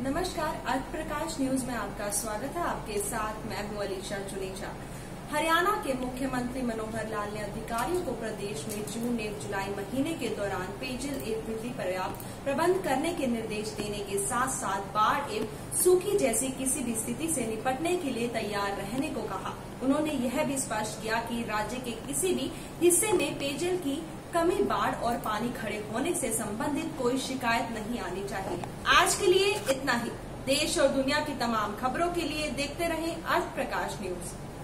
नमस्कार अर्थ प्रकाश न्यूज़ में आपका स्वागत है। आपके साथ मैं हूँ अलीशा जुनेजा हरियाणा के मुख्यमंत्री मनोहर लाल ने अधिकारियों को प्रदेश में जून एवं जुलाई महीने के दौरान पेयजल एवं बिजली पर्याप्त प्रबंध करने के निर्देश देने के साथ साथ बाढ़ एवं सूखी जैसी किसी भी स्थिति से निपटने के लिए तैयार रहने को कहा। उन्होंने यह भी स्पष्ट किया कि राज्य के किसी भी हिस्से में पेयजल की कमी, बाढ़ और पानी खड़े होने से संबंधित कोई शिकायत नहीं आनी चाहिए। आज के लिए इतना ही। देश और दुनिया की तमाम खबरों के लिए देखते रहें अर्थ प्रकाश न्यूज़।